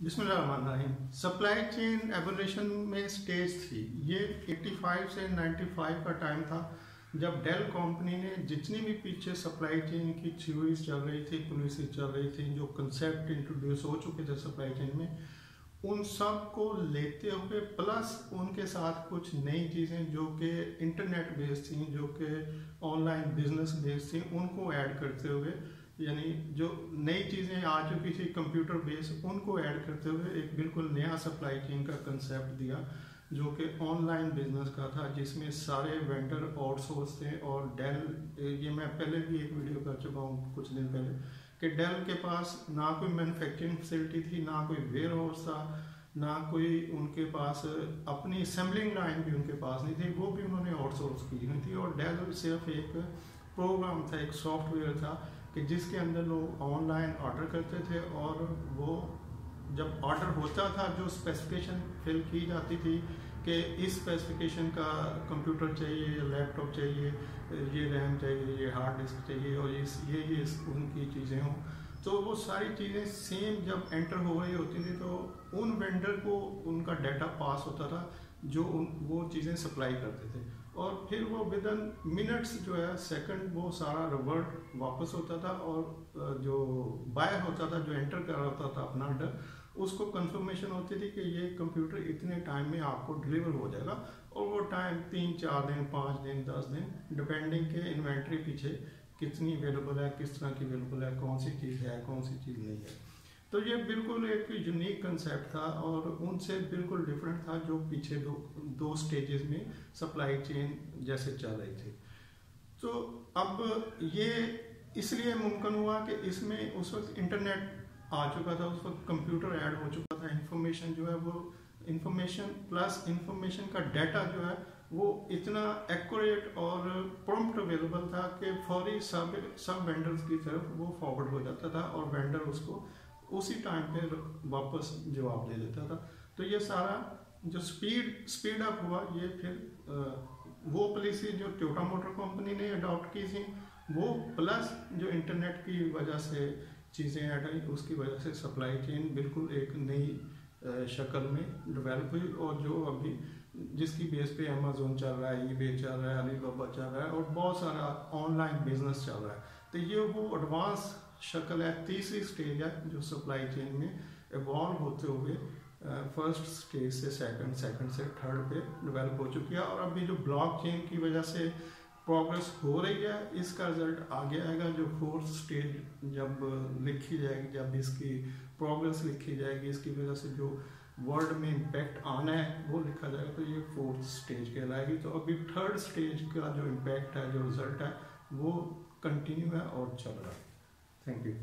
बिस्मिल्लाहिर्रहमानिर्रहीम supply chain evolution में stage थी ये 85 से 95 का टाइम था, जब डेल कंपनी ने जितनी भी पीछे सप्लाई चेन की थ्योरीज चल रही थी पॉलिसी चल रही थी, जो कंसेप्ट इंट्रोड्यूस हो चुके थे सप्लाई चेन में, उन सबको लेते हुए प्लस उनके साथ कुछ नई चीज़ें जो कि इंटरनेट बेस्ड थी, जो कि ऑनलाइन बिज़नेस बेस्ड थी, उनको ऐड करते हुए यानी जो नई चीज़ें आ चुकी थी कंप्यूटर बेस उनको ऐड करते हुए एक बिल्कुल नया सप्लाई चेन का कंसेप्ट दिया, जो कि ऑनलाइन बिज़नेस का था, जिसमें सारे वेंडर आउटसोर्स थे और डेल ये मैं पहले भी एक वीडियो कर चुका हूँ कुछ दिन पहले, कि डेल के पास ना कोई मैन्युफैक्चरिंग फैसिलिटी थी, ना कोई वेयर हाउस था, ना कोई उनके पास, अपनी असेंबलिंग लाइन भी उनके पास नहीं थी, वो भी उन्होंने आउटसोर्स की हुई थी और डेल सिर्फ़ एक प्रोग्राम था, एक सॉफ्टवेयर था कि जिसके अंदर लोग ऑनलाइन ऑर्डर करते थे और वो जब ऑर्डर होता था, जो स्पेसिफिकेशन फिल की जाती थी कि इस स्पेसिफिकेशन का कंप्यूटर चाहिए लैपटॉप चाहिए, ये रैम चाहिए, ये हार्ड डिस्क चाहिए और इस ये ये उनकी चीज़ें हों। तो वो सारी चीज़ें सेम जब एंटर हो रही होती थी तो उन वेंडर को उनका डाटा पास होता था। जो उन, वो चीज़ें सप्लाई करते थे। और फिर वो विद इन मिनट्स जो है सेकंड वो सारा रिवर्ट वापस होता था और जो बायर होता था, जो एंटर कर रहा होता था अपना ऑर्डर उसको कंफर्मेशन होती थी कि ये कंप्यूटर इतने टाइम में आपको डिलीवर हो जाएगा। और वो टाइम तीन, चार दिन, पाँच दिन, दस दिन डिपेंडिंग के इन्वेंट्री पीछे कितनी अवेलेबल है, किस तरह की अवेलेबल है, कौन सी चीज़ है, कौन सी चीज़ नहीं है। तो ये बिल्कुल एक यूनिक कंसेप्ट था और उनसे बिल्कुल डिफरेंट था जो पीछे दो दो स्टेजेस में सप्लाई चेन जैसे चल रही थी। तो अब ये इसलिए मुमकिन हुआ कि इसमें उस वक्त इंटरनेट आ चुका था, उस वक्त कंप्यूटर ऐड हो चुका था इंफॉर्मेशन जो है वो इंफॉर्मेशन प्लस इंफॉर्मेशन का डाटा जो है वो इतना एक्यूरेट और प्रॉम्प्ट अवेलेबल था कि फौरी सब सब वेंडर्स की तरफ़ वो फॉरवर्ड हो जाता था और वेंडर उसको उसी टाइम पे वापस जवाब दे देता था। तो ये सारा जो स्पीड स्पीड अप हुआ, ये फिर वो पॉलिसी जो टोटा मोटर कंपनी ने अडॉप्ट की थी, वो प्लस जो इंटरनेट की वजह से चीज़ें ऐड आई उसकी वजह से सप्लाई चेन बिल्कुल एक नई शक्ल में डेवलप हुई और जो अभी जिसकी बेस पे अमेजोन चल रहा है ई चल रहा है अली चल रहा है और बहुत सारा ऑनलाइन बिज़नेस चल रहा है। तो ये वो एडवांस शक्ल है तीसरी स्टेज है, जो सप्लाई चेन में इवॉल्व होते हुए फ़र्स्ट स्टेज से सेकंड सेकंड से थर्ड पे डेवलप हो चुकी है और अभी जो ब्लॉक चेन की वजह से प्रोग्रेस हो रही है, इसका रिज़ल्ट आगे आएगा, जो फोर्थ स्टेज जब लिखी जाएगी, जब इसकी प्रोग्रेस लिखी जाएगी, इसकी वजह से जो वर्ल्ड में इम्पैक्ट आना है, वो लिखा जाएगा तो ये फोर्थ स्टेज कहलाएगी। तो अभी थर्ड स्टेज का जो इम्पैक्ट है, जो रिज़ल्ट है, वो कंटिन्यू है और चल रहा है। Thank you.